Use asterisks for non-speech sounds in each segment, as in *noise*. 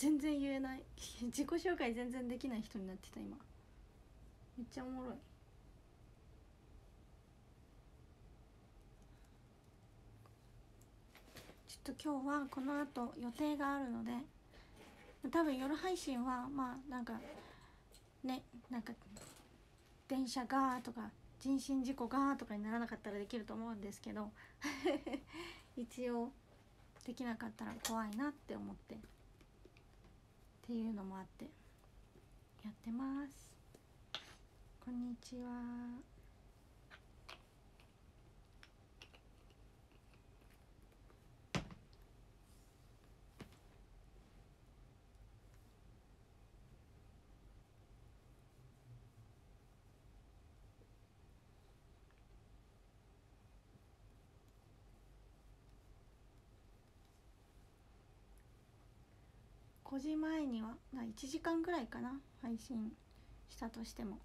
全然言えない。*laughs* 自己紹介全然できない人になってた今。めっちゃおもろい。ちょっと今日はこの後予定があるので多分夜配信はまあなんかねなんか電車がとか人身事故がとかにならなかったらできると思うんですけど *laughs* 一応できなかったら怖いなって思って。っていうのもあってやってます。こんにちは。5時前には1時間ぐらいかな配信したとしても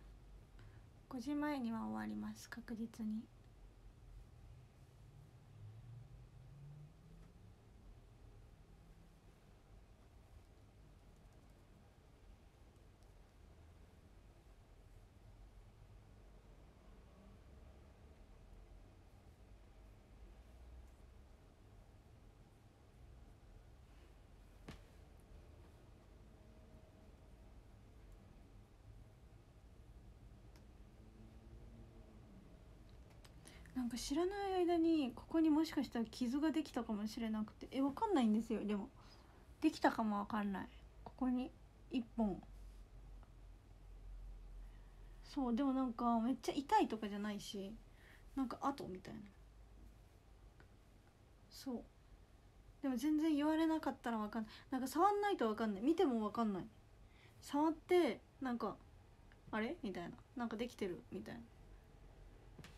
5時前には終わります確実に。なんか知らない間にここにもしかしたら傷ができたかもしれなくて。えわかんないんですよ。でもできたかもわかんない。ここに1本。そうでもなんかめっちゃ痛いとかじゃないしなんか跡みたいな。そう。でも全然言われなかったらわかんない。なんか触んないとわかんない。見てもわかんない。触ってなんかあれ？みたいな。なんかできてる？みたいな。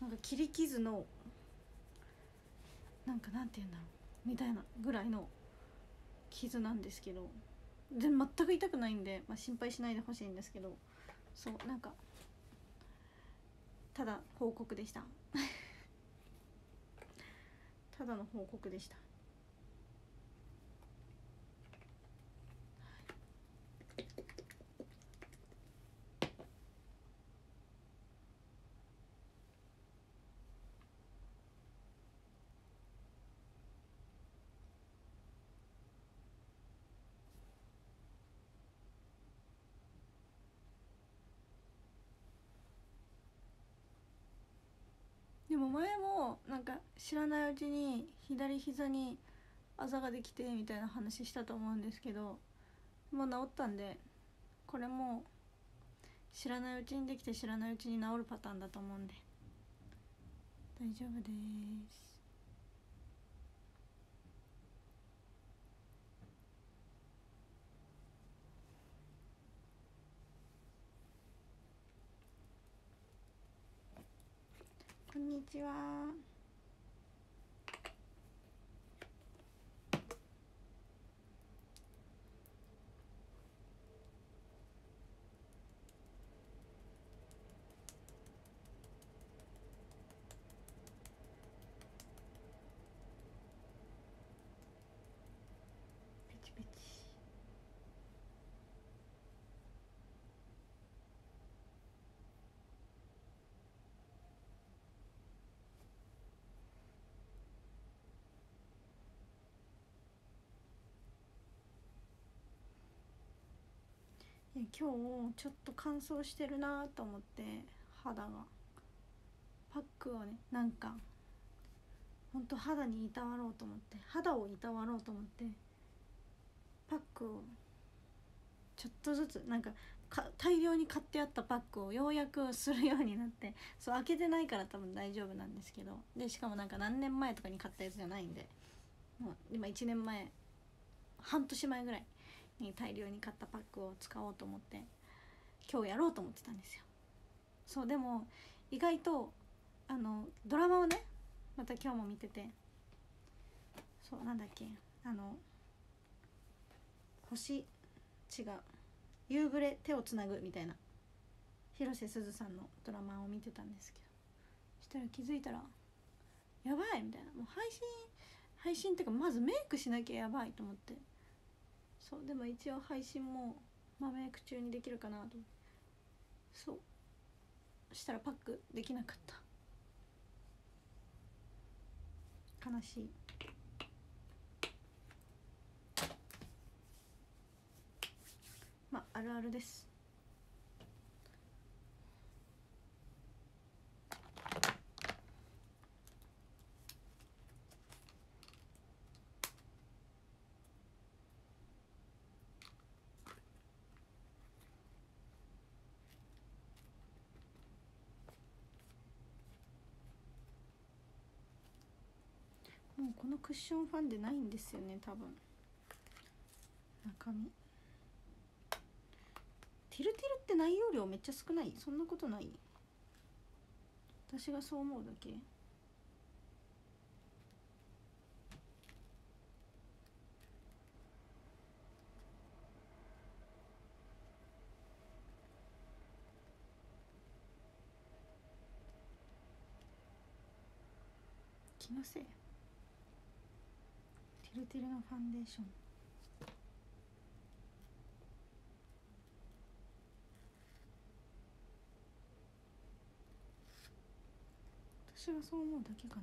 なんか切り傷のなんかなんて言うんだろうみたいなぐらいの傷なんですけど全全く痛くないんで、まあ、心配しないでほしいんですけどそうなんかただ報告でした。*laughs* ただの報告でした。も前もなんか知らないうちに左膝にあざができてみたいな話したと思うんですけどもう治ったんでこれも知らないうちにできて知らないうちに治るパターンだと思うんで。大丈夫です。こんにちは。ペチペチ。今日ちょっと乾燥してるなと思って肌が。パックをねなんかほんと肌にいたわろうと思って肌をいたわろうと思ってパックをちょっとずつなんかか大量に買ってあったパックをようやくするようになってそう開けてないから多分大丈夫なんですけどでしかもなんか何年前とかに買ったやつじゃないんでもう今1年前半年前ぐらいに大量に買ったパックを使おうと思って今日やろうと思ってたんですよ。そうでも意外とあのドラマをねまた今日も見ててそうなんだっけあの星違う夕暮れ手をつなぐみたいな広瀬すずさんのドラマを見てたんですけどそしたら気づいたらやばいみたいな。もう配信配信っていうかまずメイクしなきゃやばいと思って。そうでも一応配信もマメイク中にできるかなと。そう。したらパックできなかった。悲しい。まああるあるです。もうこのクッションファンデないんですよね多分。中身。ティルティルって内容量めっちゃ少ない？そんなことない？私がそう思うだけ。気のせい。ルテルのファンデーション。私がそう思うだけかな。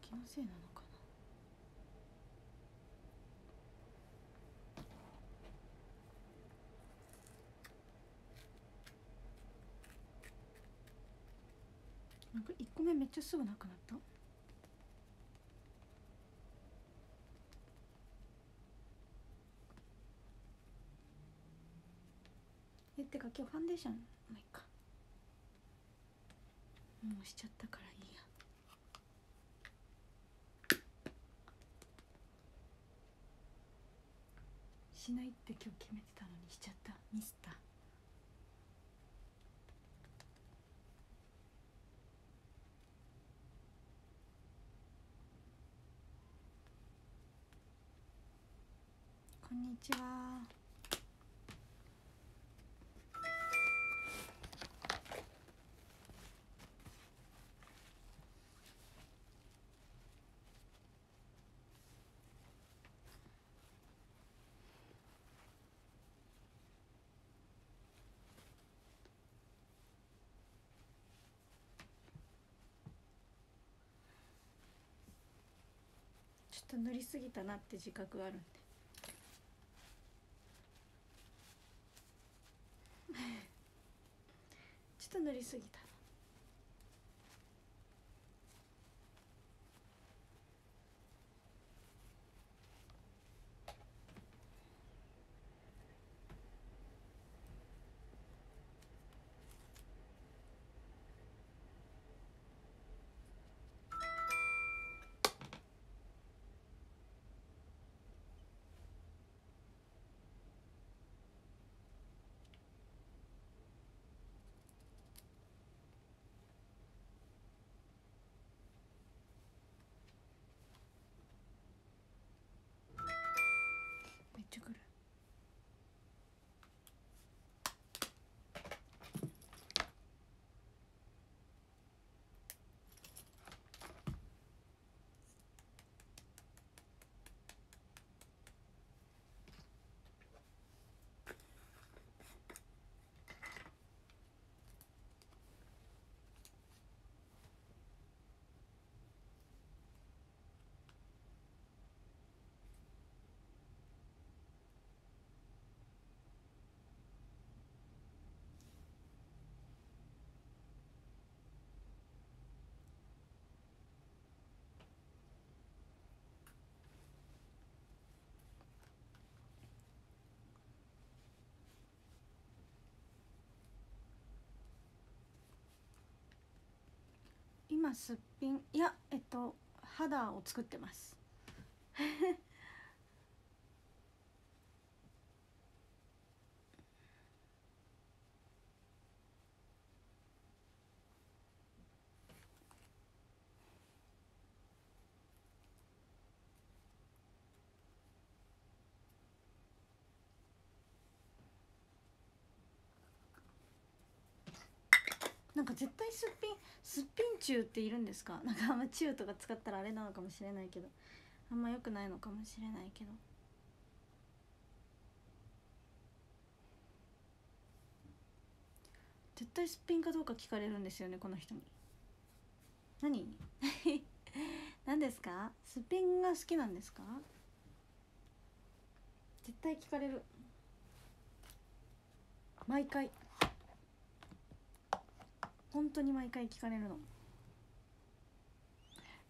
気のせいなのかな。なんか1個目めっちゃすぐなくなったえってか今日ファンデーションまあいいか。もうしちゃったからいいや。しないって今日決めてたのにしちゃった。ミスった。こんにちは。と塗りすぎたなって自覚があるんで。*laughs* ちょっと塗りすぎた。今すっぴんいやえっと肌を作ってます。か絶対すっぴんすっぴん中っているんですか？*laughs* なんかあんま中とか使ったらあれなのかもしれないけど。あんま良くないのかもしれないけど。絶対すっぴんかどうか聞かれるんですよねこの人に。何？*laughs* 何ですか？すっぴんが好きなんですか？絶対聞かれる。毎回。本当に毎回聞かれるの。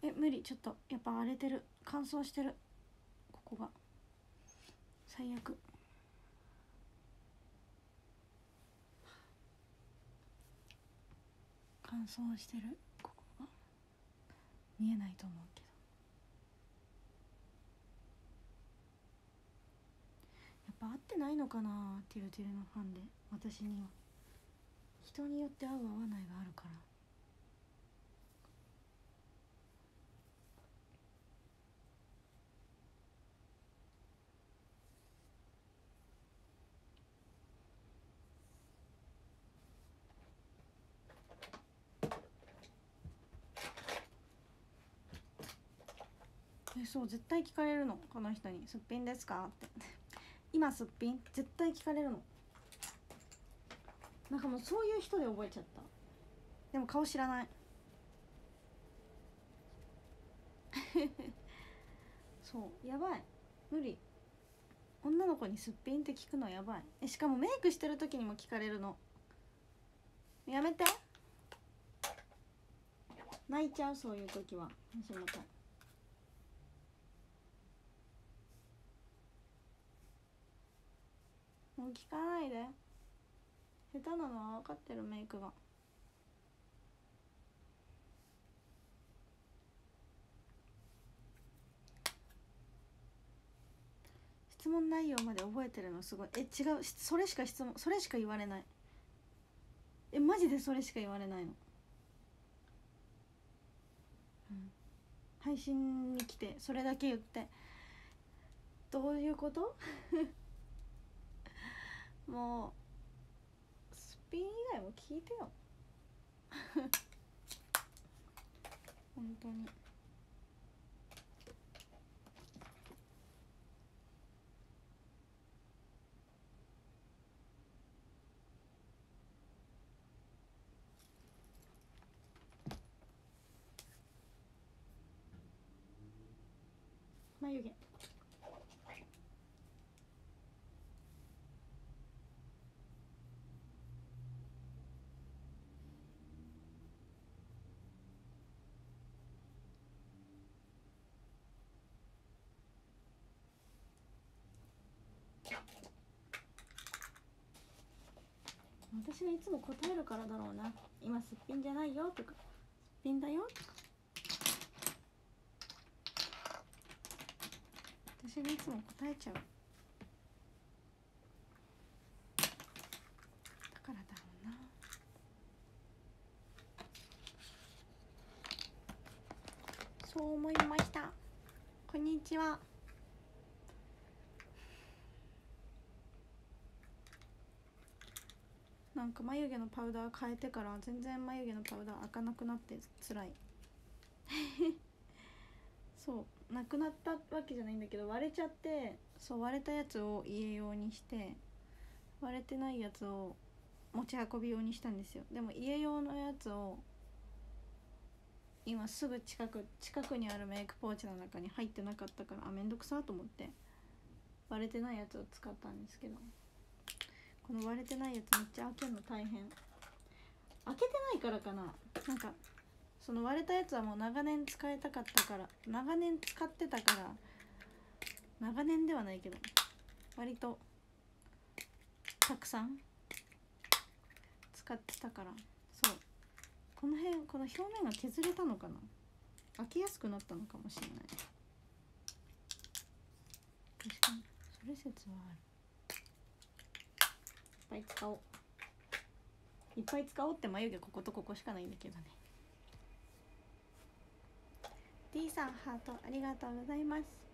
え無理。ちょっとやっぱ荒れてる。乾燥してる。ここが。最悪。乾燥してる。ここが。見えないと思うけど。やっぱ合ってないのかなティルティルのファンで私には。人によって合う合わない。そう絶対聞かれるの？この人に「すっぴんですか?」って。今すっぴん？絶対聞かれるの？なんかもうそういう人で覚えちゃった。でも顔知らない。*laughs* そうやばい。無理。女の子にすっぴんって聞くのやばい。えしかもメイクしてる時にも聞かれるの。やめて。泣いちゃうそういう時は。橋本もう聞かないで。下手なのは分かってるメイクが。質問内容まで覚えてるのすごい。え違う。それしか質問それしか言われない。えマジでそれしか言われないの、配信に来てそれだけ言って。どういうこと？*laughs* もうスピン以外も聞いてよ。*laughs* 本当に。眉毛。私がいつも答えるからだろうな。今すっぴんじゃないよとか。すっぴんだよとか。私がいつも答えちゃう。だからだろうな。そう思いました。こんにちは。なんか眉毛のパウダー変えてから全然眉毛のパウダー開かなくなってつらい。*laughs* そうなくなったわけじゃないんだけど割れちゃってそう割れたやつを家用にして割れてないやつを持ち運び用にしたんですよ。でも家用のやつを今すぐ近く近くにあるメイクポーチの中に入ってなかったからあめんどくさと思って割れてないやつを使ったんですけど。この割れてないやつめっちゃ開けるの大変。開けてないからかな。なんかその割れたやつはもう長年使いたかったから長年使ってたから長年ではないけど割とたくさん使ってたから。そう。この辺この表面が削れたのかな。開けやすくなったのかもしれない。確かに。それ説はある。ぱい使おう。いっぱい使おうって眉毛こことここしかないんだけどね。D さんハートありがとうございます。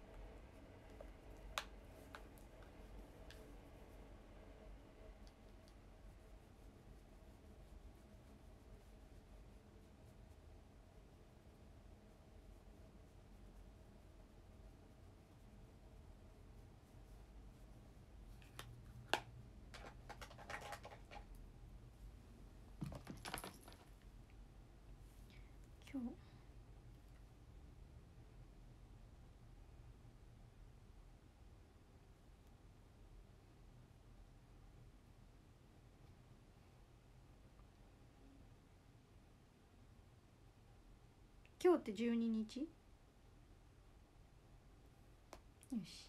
今日って12日？よし。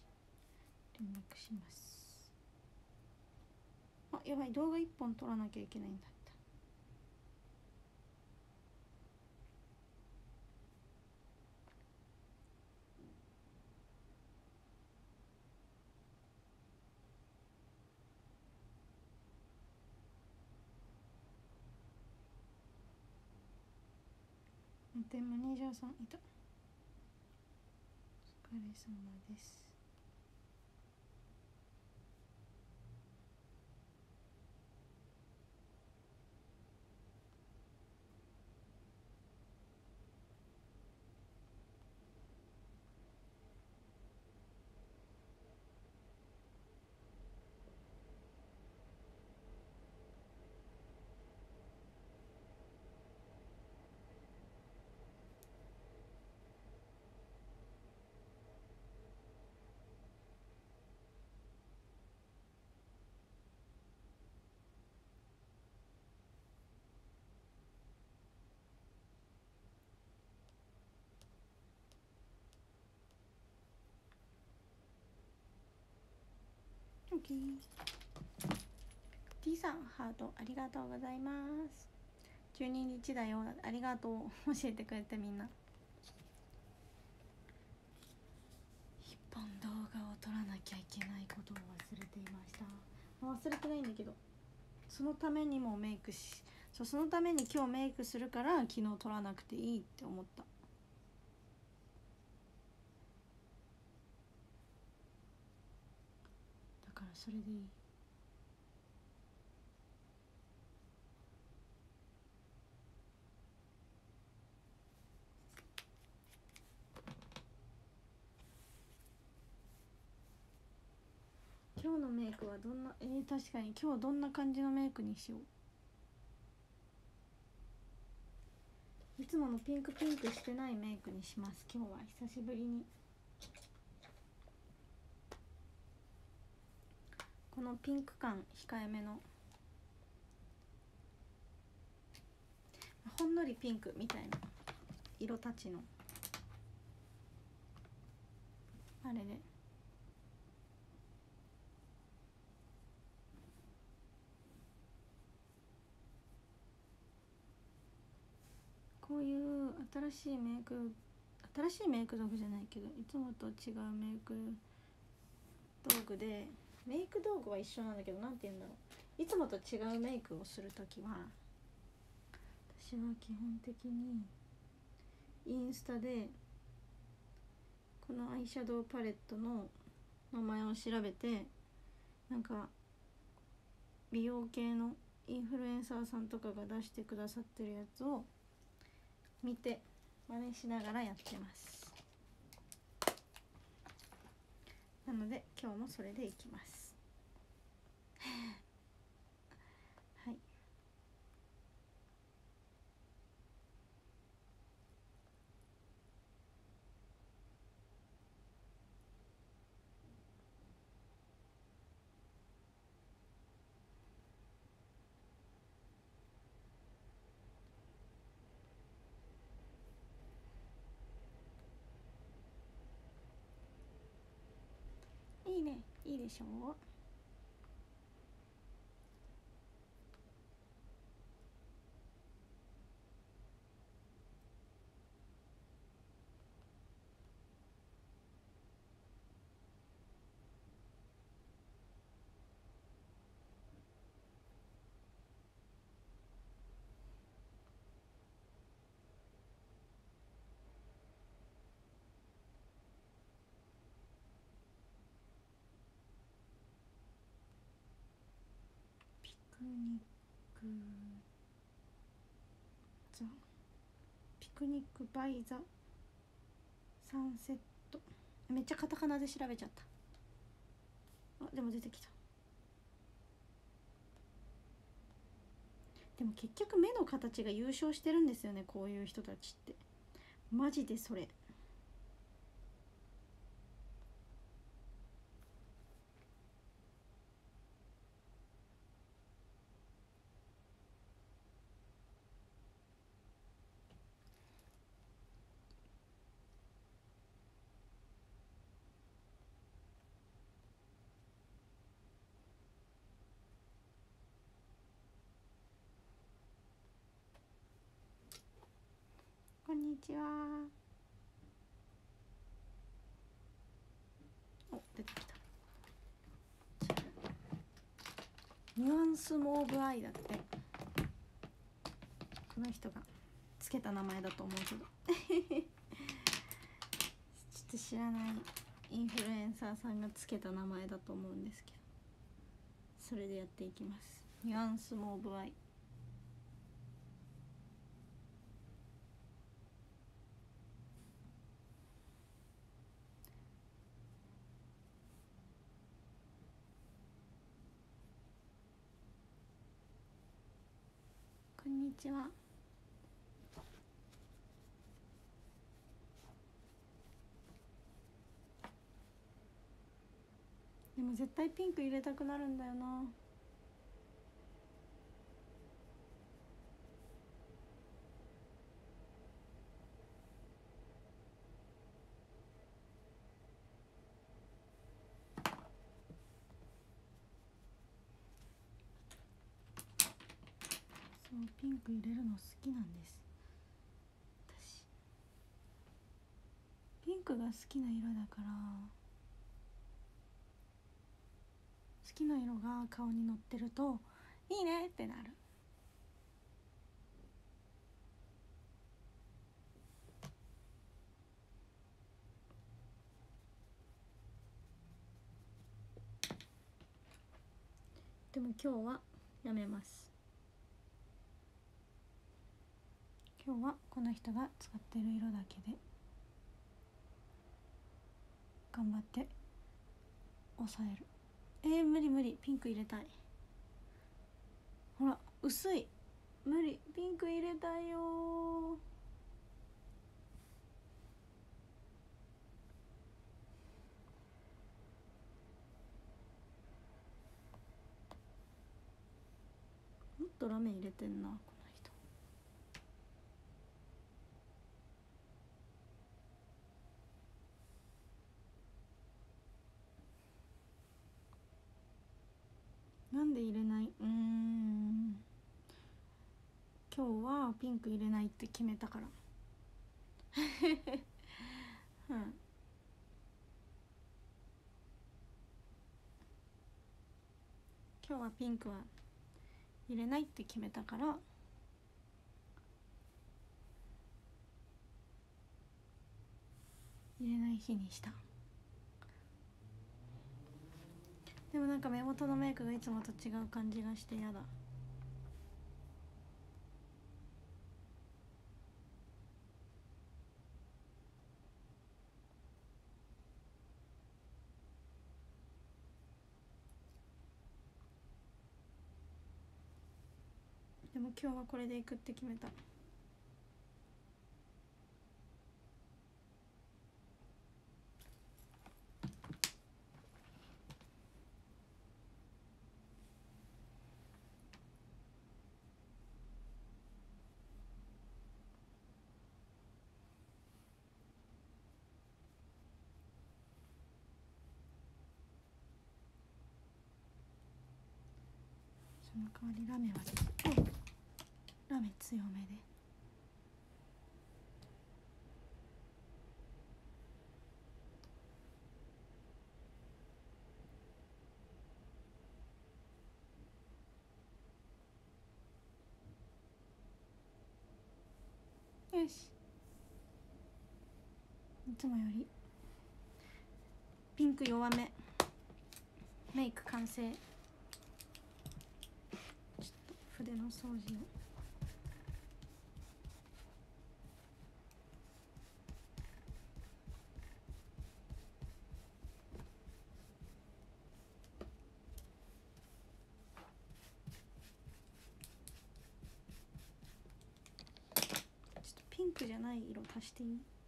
連絡します。あやばい。動画1本撮らなきゃいけないんだ。でマネージャーさんいた。お疲れ様です。オッケー T さんハートありがとうございます12日だよありがとう教えてくれてみんな。一本動画を撮らなきゃいけないことを忘れていました。忘れてないんだけど。そのためにもメイクしそうそのために今日メイクするから昨日撮らなくていいって思っただからそれでいい。今日のメイクはどんなえー、確かに今日どんな感じのメイクにしよう。いつものピンクピンクしてないメイクにします。今日は久しぶりに。このピンク感控えめの。ほんのりピンクみたいな。色たちの。あれでこういう新しいメイク新しいメイク道具じゃないけどいつもと違うメイク道具でメイク道具は一緒なんだけど何て言うんだろう。いつもと違うメイクをする時は私は基本的にインスタでこのアイシャドウパレットの名前を調べてなんか美容系のインフルエンサーさんとかが出してくださってるやつを見て真似しながらやってます。なので今日もそれでいきますはいいいねションをクニックザピクニックバイザサンセット。めっちゃカタカナで調べちゃった。あでも出てきた。でも結局目の形が優勝してるんですよねこういう人たちって。マジでそれ。にちは。お出てきた。ニュアンスモーブアイだって。この人がつけた名前だと思うけど。*laughs* ちょっと知らない。インフルエンサーさんがつけた名前だと思うんですけど。それでやっていきます。ニュアンスモーブアイこんにちは。でも絶対ピンク入れたくなるんだよな。ピンク入れるの好きなんです。私ピンクが好きな色だから好きな色が顔に乗ってるといいねってなる。でも今日はやめます。今日はこの人が使ってる色だけで頑張って抑える。えー、無理無理。ピンク入れたい。ほら薄い。無理。ピンク入れたいよもっとラメ入れてんなこの人なんで入れない？うん。今日はピンク入れないって決めたから。*laughs* うん。今日はピンクは入れないって決めたから。入れない日にした。でもなんか目元のメイクがいつもと違う感じがしてやだでも今日はこれでいくって決めた。代わりラメはおラメ強めで。よし。いつもより。ピンク弱め。メイク完成。筆の掃除の。ピンクじゃない色足していい？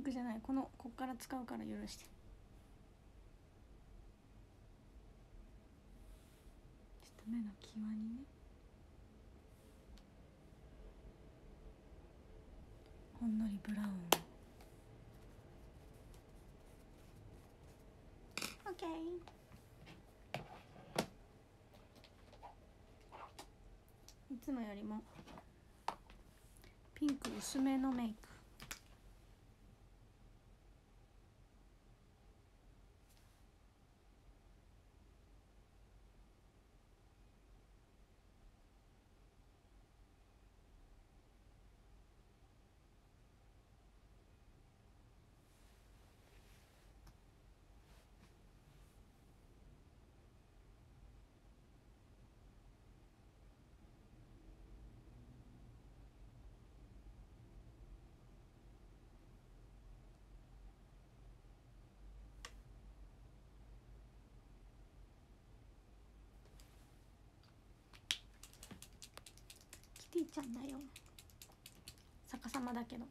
ンクじゃないこのこっから使うから許して。ちょっと目の際にね。ほんのりブラウンを。オッケーいつもよりもピンク薄めのメイクキティちゃんだよ。逆さまだけど。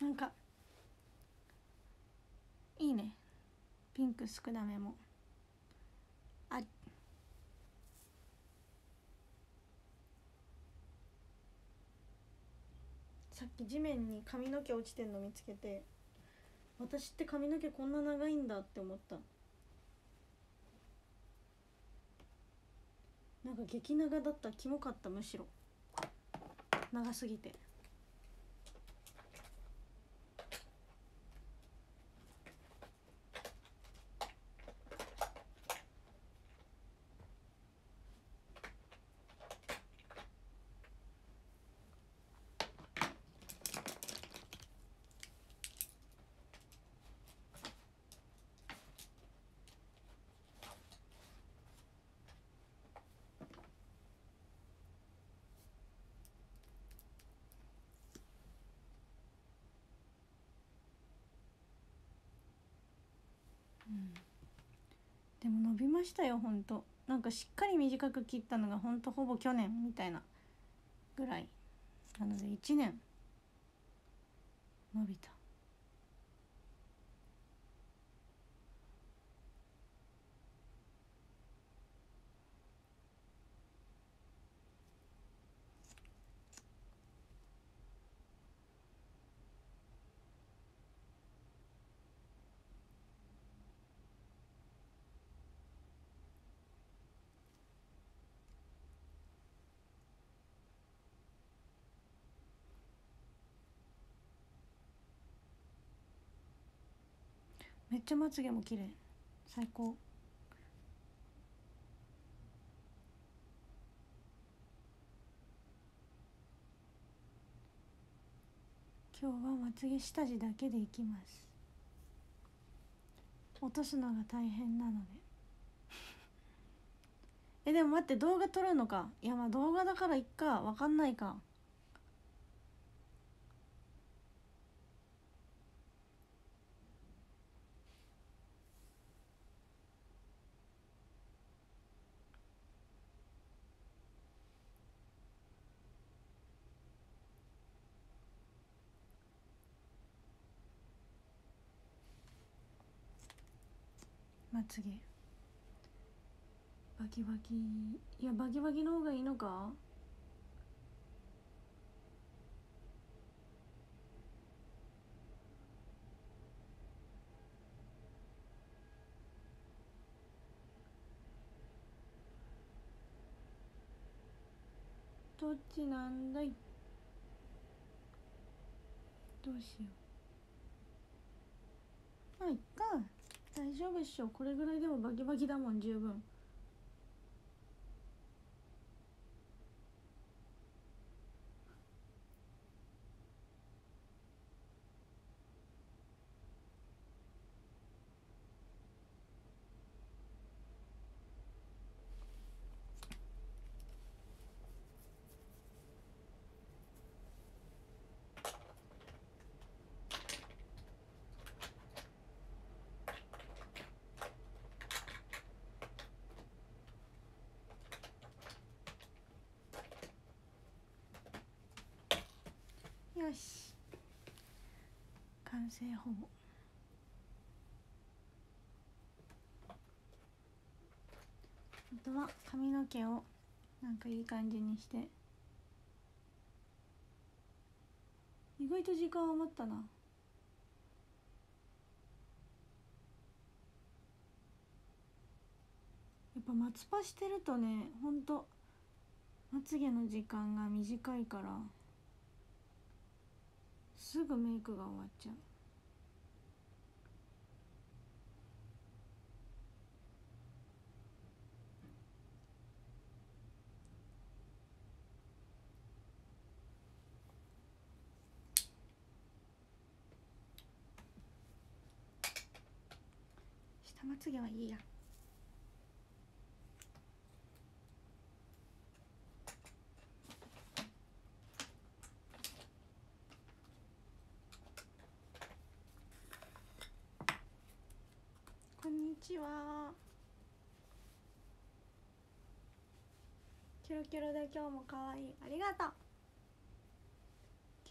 なんかいいね。ピンク少なめも。あさっき地面に髪の毛落ちてんの見つけて私って髪の毛こんな長いんだって思った。なんか激長だった。キモかったむしろ。長すぎて。びましたよほんとなんかしっかり短く切ったのがほんとほぼ去年みたいなぐらいなので1年伸びた。っちゃまつげも綺麗。最高。今日はまつげ下地だけでいきます。落とすのが大変なので。*laughs* えでも待って動画撮るのか？いやまあ動画だからいっか。わかんないか。まつげバキバキ。いやバキバキの方がいいのか？どっちなんだい？どうしよう。まあいっか。大丈夫っしょ。これぐらいでもバキバキだもん十分よし完成ほぼあとは髪の毛をなんかいい感じにして。意外と時間余ったな。やっぱ松葉してるとねほんとまつげの時間が短いからすぐメイクが終わっちゃう。下まつげはいいや。こんにちは。キョロキョロで今日も可愛い。ありがとう。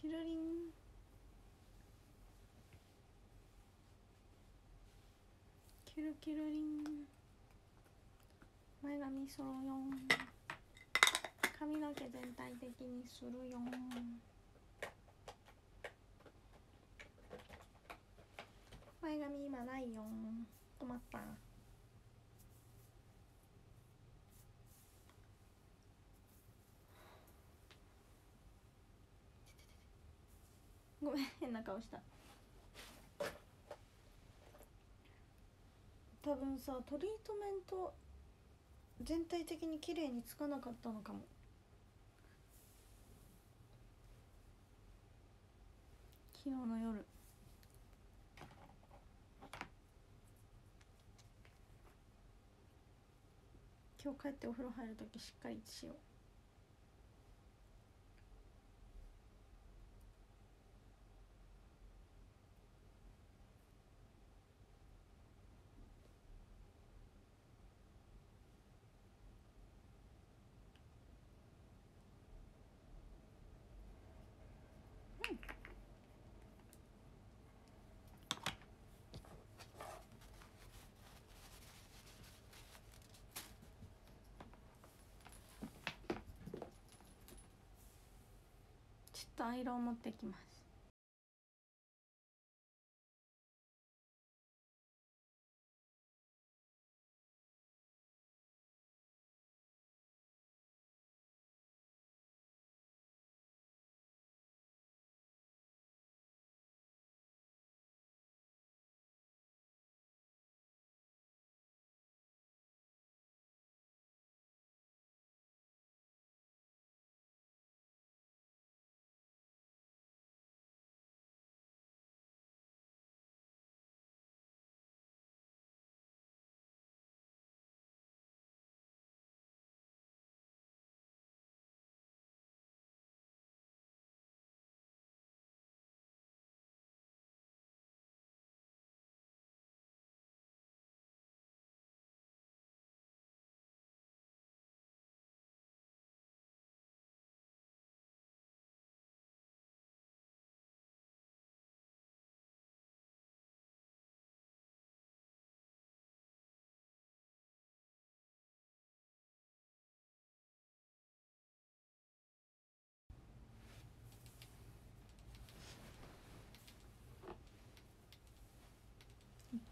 キュルリン。キルキルリン前髪そろよん髪の毛全体的にするよん前髪今ないよん困った。ごめん変な顔した。多分さトリートメント全体的に綺麗につかなかったのかも。昨日の夜。今日帰ってお風呂入る時しっかりしようちょっとアイロン持ってきます。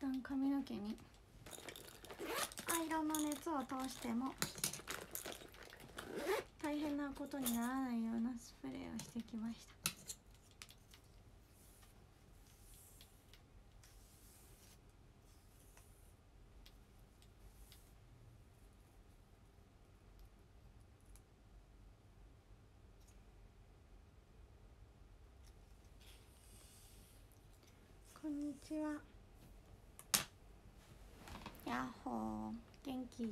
旦髪の毛にアイロンの熱を通しても大変なことにならないようなスプレーをしてきましたこんにちは。やっほー元気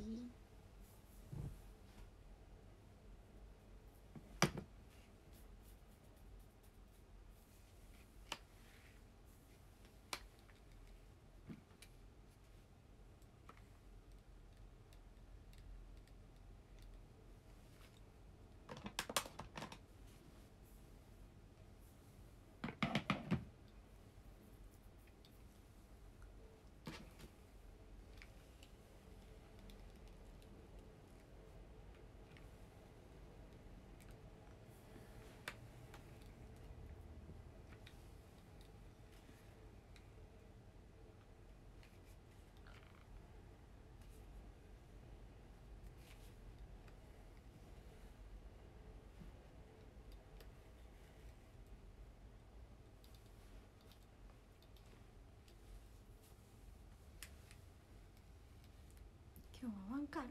今日はワンカール。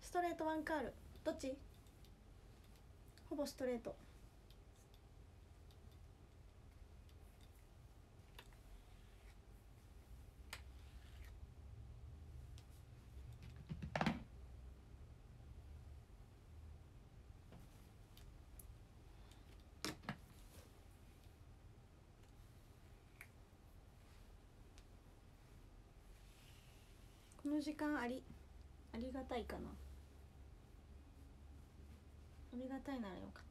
ストレートワンカール。どっち？ほぼストレート。の時間ありありがたいかな。ありがたいならよかった。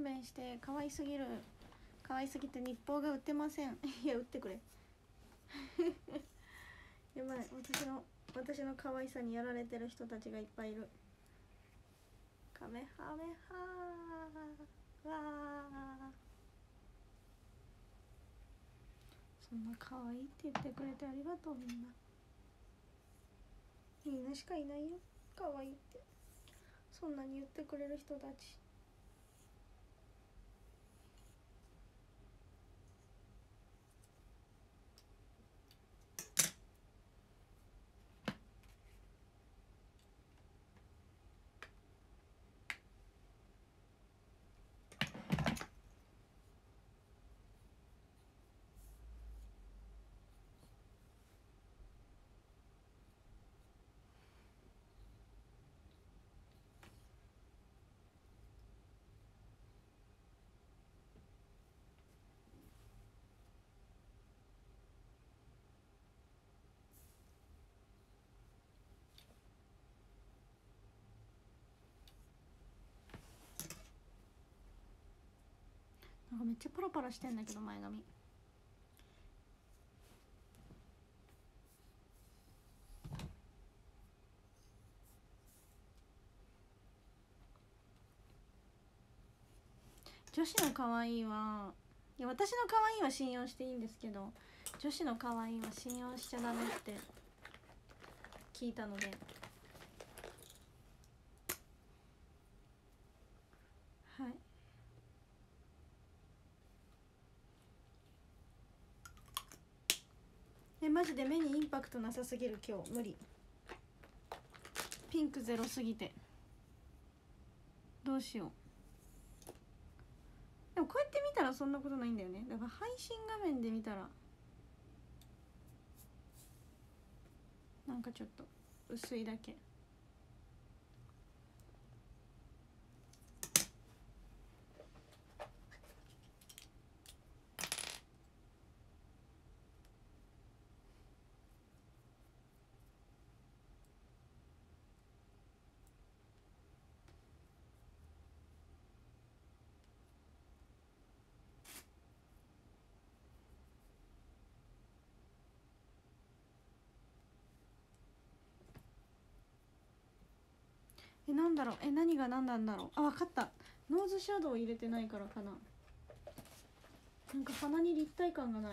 勘弁して可愛すぎる可愛すぎて日報が売ってません。*laughs* いや売ってくれ。*laughs* やばい。私の私の可愛さにやられてる人たちがいっぱいいる。カメハメハー。わー。そんな可愛いって言ってくれてありがとうみんな。みんなしかいないよ。可愛いって。そんなに言ってくれる人たち。なんかめっちゃパラパラしてんだけど前髪。女子の可愛いはいや私の可愛いは信用していいんですけど女子の可愛いは信用しちゃダメって聞いたのではいえマジで目にインパクトなさすぎる今日。無理。ピンクゼロすぎて。どうしよう。でもこうやって見たらそんなことないんだよね。だから配信画面で見たら。なんかちょっと薄いだけ。えなんだろう？え何が何なんだろう？あ分かった。ノーズシャドウ入れてないからかな。なんか鼻に立体感がない。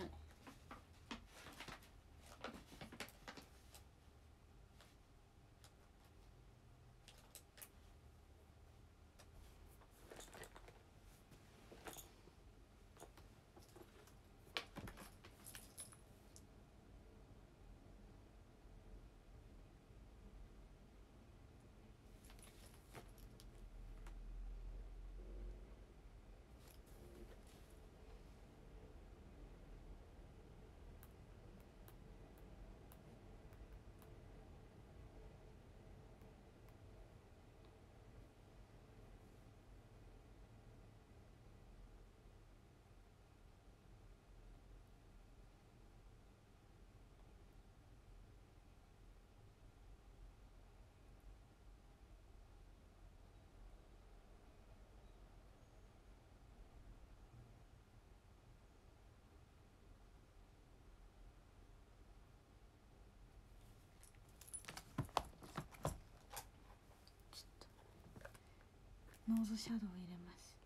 ノーズシャドウ入れます。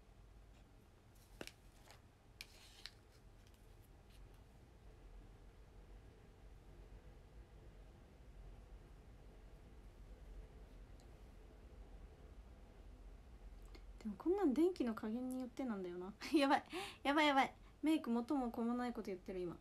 でもこんなん電気の加減によってなんだよな。*laughs* やばい。やばいやばい。メイク元も子もないこと言ってる今。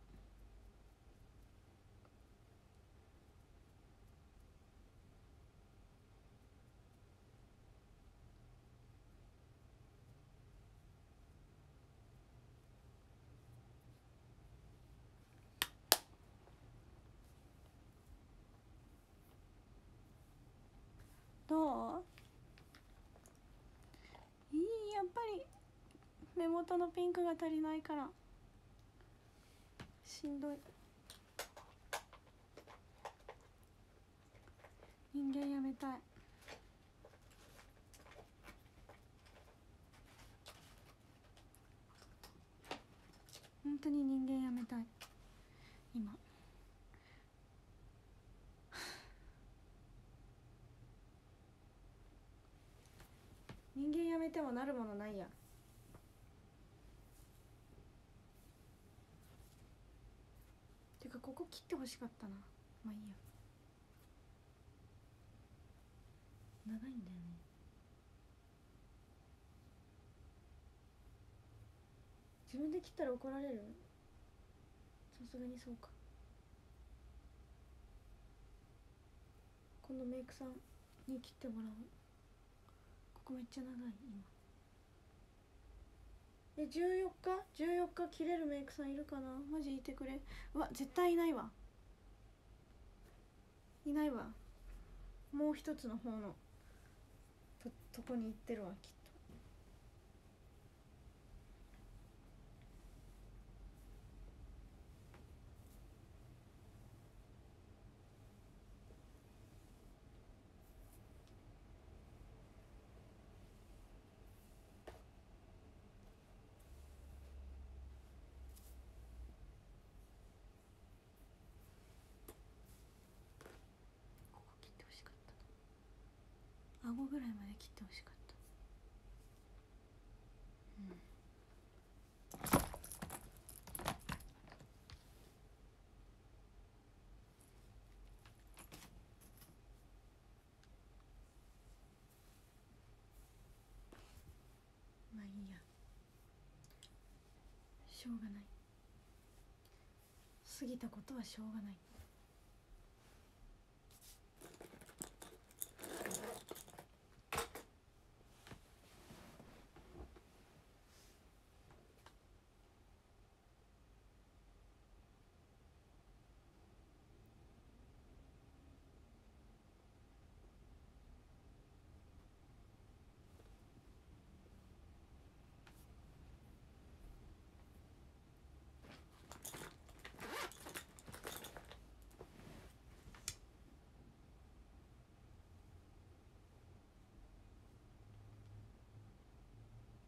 どいいやっぱり目元のピンクが足りないから。しんどい。人間やめたい。本当に人間やめたい。今。人間やめてもなるものないや。てかここ切ってほしかったな。まあいいや。長いんだよね。自分で切ったら怒られる？さすがにそうか。今度メイクさんに切ってもらおう。めっちゃ長い今。え14日？14日切れるメイクさんいるかな？マジいてくれ。うわ絶対いないわ。いないわ。もう一つの方のととこに行ってるわきっと。ったな顎ぐらいまで切ってほしかった。うん。まあいいや。しょうがない。過ぎたことはしょうがない。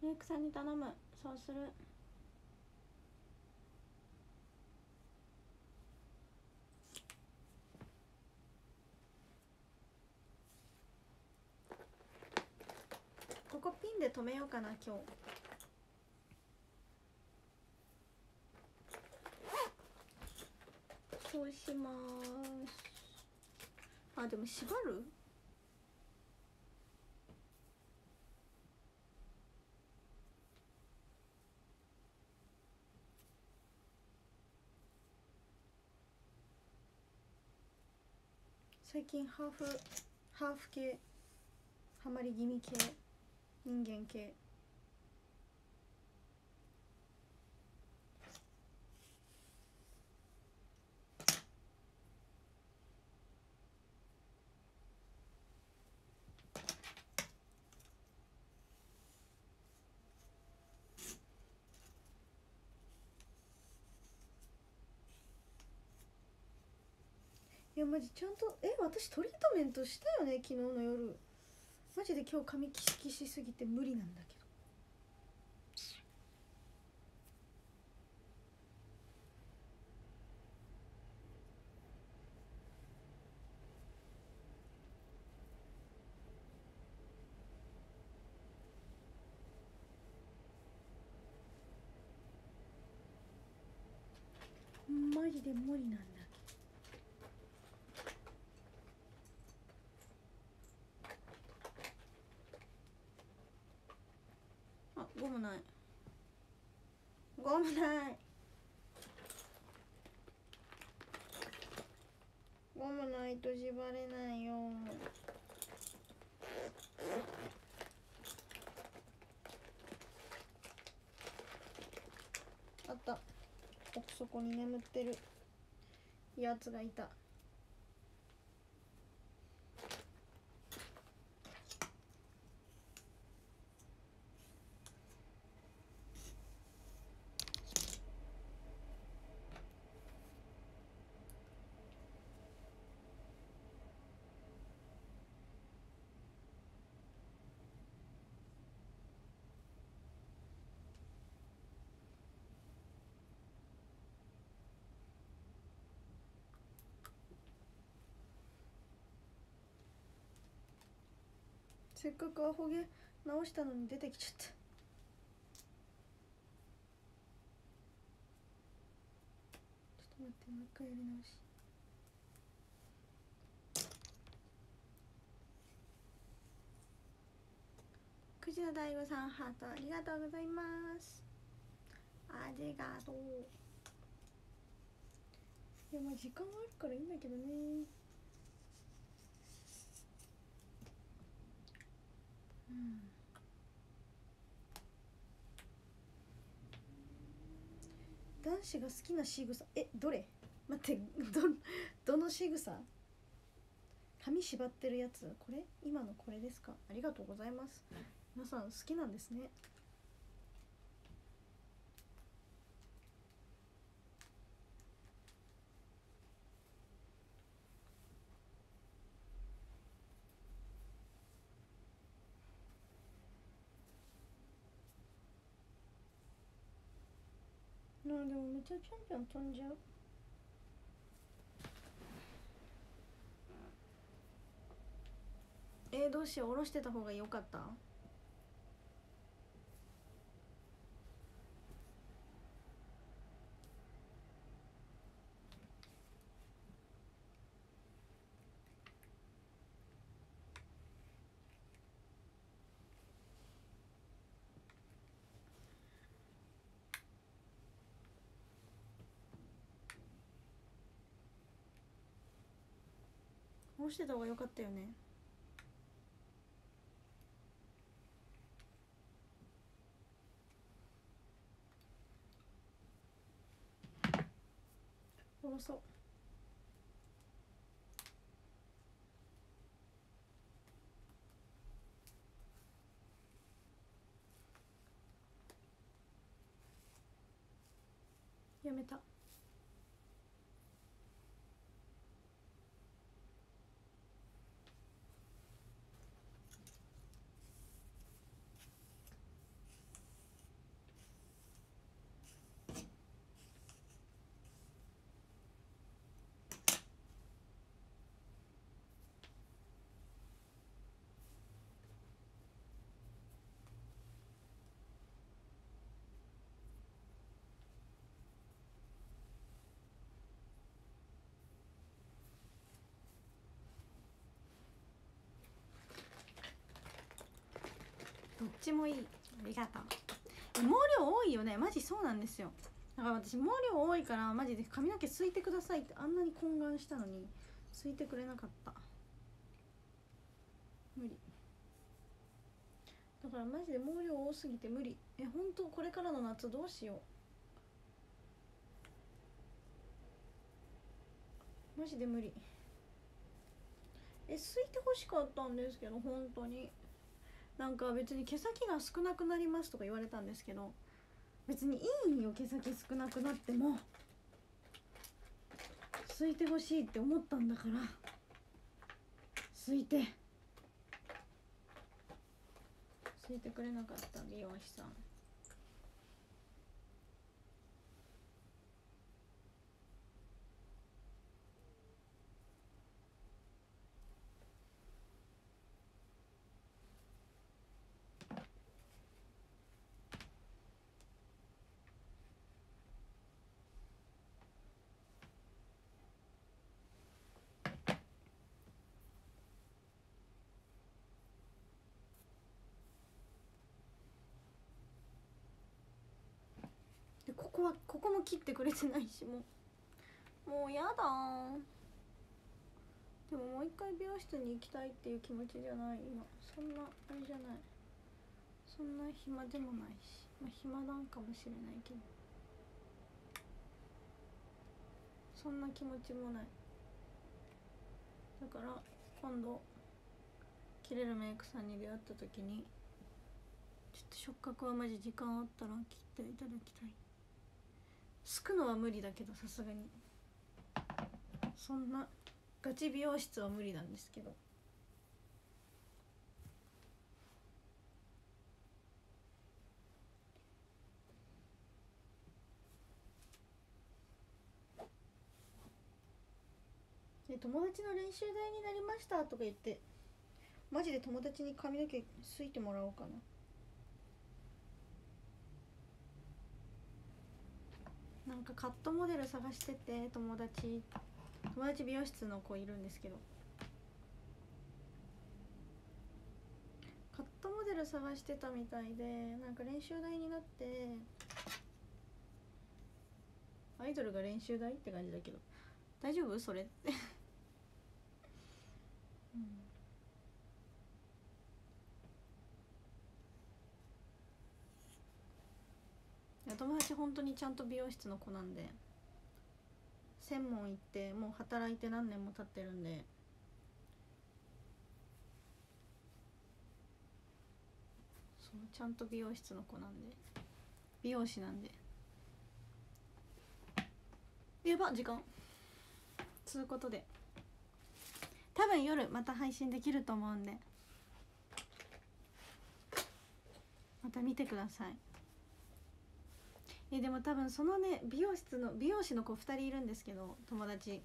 メイクさんに頼む。そうする。人で止めようかな今日。そうします。あでも縛る？最近ハーフハーフ系ハマり気味系人間系。やマジちゃんとえ私トリートメントしたよね？昨日の夜。マジで今日髪キシキシすぎて無理なんだけど。マジで無理なんだあゴムないもない。ゴムないと縛れないよ。あった。奥底に眠ってる。やつがいた。せっかくアホ毛直したのに出てきちゃった。ちょっと待ってもう一回やり直し。くじの大悟さんハートありがとうございます。ありがとう。いやまあ時間はあるからいいんだけどね。うん。男子が好きな仕草。えどれ？待ってどどの仕草？髪縛ってるやつ。これ？今のこれですか？ありがとうございます。皆さん好きなんですね。でもめっちゃちゃんちゃん飛んじゃう。えー、どうしよう。下ろしてた方が良かった？してた方が良かったよね。下ろそう。やめた。どっちもいい。ありがとう。毛量多いよね。マジそうなんですよ。だから私毛量多いからマジで髪の毛すいてくださいってあんなに懇願したのにすいてくれなかった。無理。だからマジで毛量多すぎて無理。え本当これからの夏どうしよう。マジで無理。えすいてほしかったんですけど本当に。なんか別に毛先が少なくなりますとか言われたんですけど別にいいよ毛先少なくなってもすいてほしいって思ったんだからすいて。すいてくれなかった美容師さんでここはここも切ってくれてないしもうもうやだ。でももう一回美容室に行きたいっていう気持ちじゃない今そんなあれじゃない。そんな暇でもないし。まあ暇なんかもしれないけど。そんな気持ちもない。だから今度切れるメイクさんに出会った時にちょっと触覚はマジ時間あったら切っていただきたい。すくのは無理だけどさすがに。そんなガチ美容室は無理なんですけど。で友達の練習台になりましたとか言ってマジで友達に髪の毛すいてもらおうかな。なんかカットモデル探してて友達友達美容室の子いるんですけど。カットモデル探してたみたいでなんか練習台になってアイドルが練習台って感じだけど。大丈夫？それってうんいや友達本当にちゃんと美容室の子なんで専門行ってもう働いて何年も経ってるんでそうちゃんと美容室の子なんで美容師なんで。やば時間。つうことで。多分夜また配信できると思うんでまた見てください。えでも多分そのね美容室の美容師の子2人いるんですけど友達。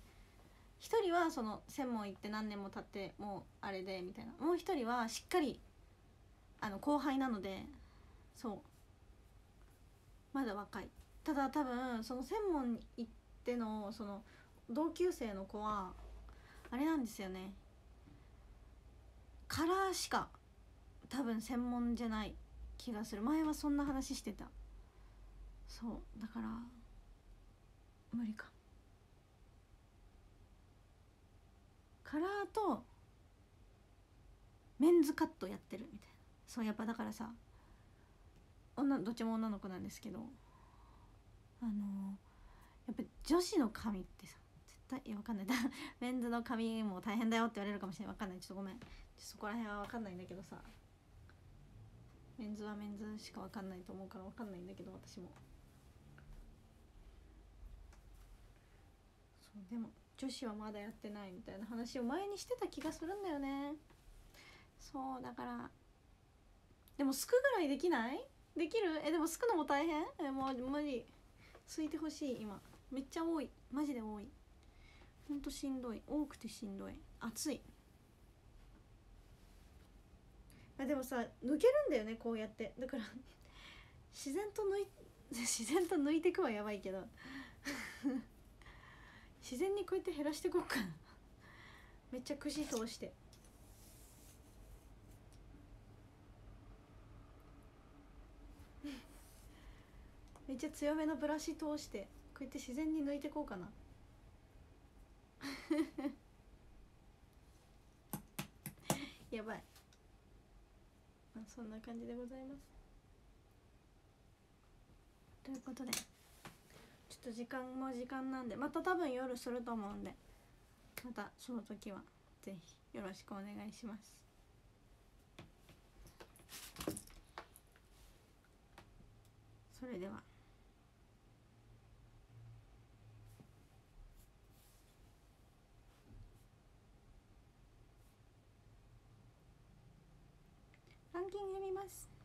1人はその専門行って何年も経ってもうあれでみたいな。もう1人はしっかりあの後輩なのでそう。まだ若い。ただ多分その専門行ってのその同級生の子はあれなんですよね。カラーしか多分専門じゃない気がする。前はそんな話してた。そうだから無理か。カラーとメンズカットやってるみたいな。そうやっぱだからさ女どっちも女の子なんですけどあのやっぱ女子の髪ってさ絶対いやわかんない。*laughs* メンズの髪も大変だよって言われるかもしれない。わかんない。ちょっとごめん。そこら辺はわかんないんだけどさ。メンズはメンズしかわかんないと思うからわかんないんだけど私もそうでも女子はまだやってないみたいな話を前にしてた気がするんだよね。そうだからでもすくぐらいできない？できる？えでもすくのも大変？えもう無理。すいてほしい今。めっちゃ多い。マジで多い。ほんとしんどい。多くてしんどい。暑い。あでもさ抜けるんだよねこうやって。だから *laughs* 自然と抜い *laughs* 自然と抜いてくはやばいけど。*laughs* 自然にこうやって減らしてこうかな。*laughs* めっちゃ串通して。*laughs* めっちゃ強めのブラシ通してこうやって自然に抜いてこうかな。*laughs* やばい、まあ、そんな感じでございます。ということで。ちょっと時間も時間なんでまた多分夜すると思うんでまたその時はぜひよろしくお願いします。それでは。ランキング読みます。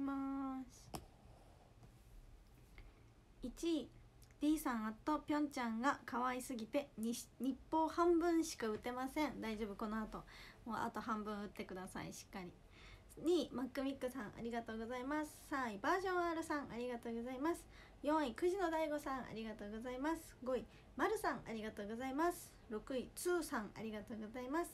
ます。1位 D さんあとぴょんちゃんが可愛すぎて日報半分しか打てません。大丈夫この後。もうあと半分打ってくださいしっかり。2位マックミックさんありがとうございます。3位バージョン R さんありがとうございます。4位くじの大悟さんありがとうございます。5位まるさんありがとうございます。6位つーさんありがとうございます。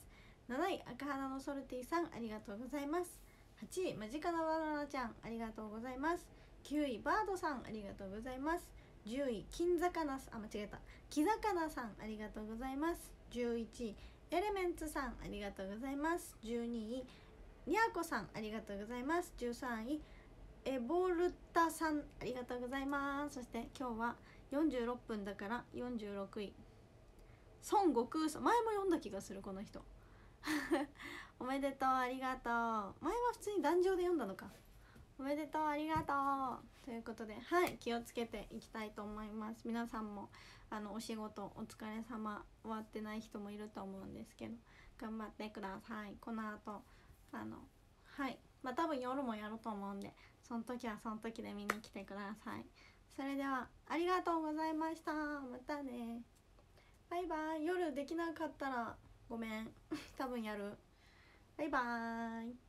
7位赤花のソルティさんありがとうございます。8位マジカナバナナちゃんありがとうございます。9位バードさんありがとうございます。10位金魚さんあ間違えた。木魚さんありがとうございます。11位エレメンツさんありがとうございます。12位にゃこさんありがとうございます。13位エボルタさんありがとうございます。そして今日は46分だから46位。孫悟空さん前も読んだ気がするこの人。おめでとうありがとう。前は普通に壇上で読んだのか。おめでとうありがとうということではい気をつけていきたいと思います皆さんもあのお仕事お疲れ様終わってない人もいると思うんですけど頑張ってください。この後あのはい。まあ多分夜もやると思うんでその時はその時で見に来てください。それではありがとうございました。またね。バイバイ。夜できなかったらごめん。多分やる。バイバーイ。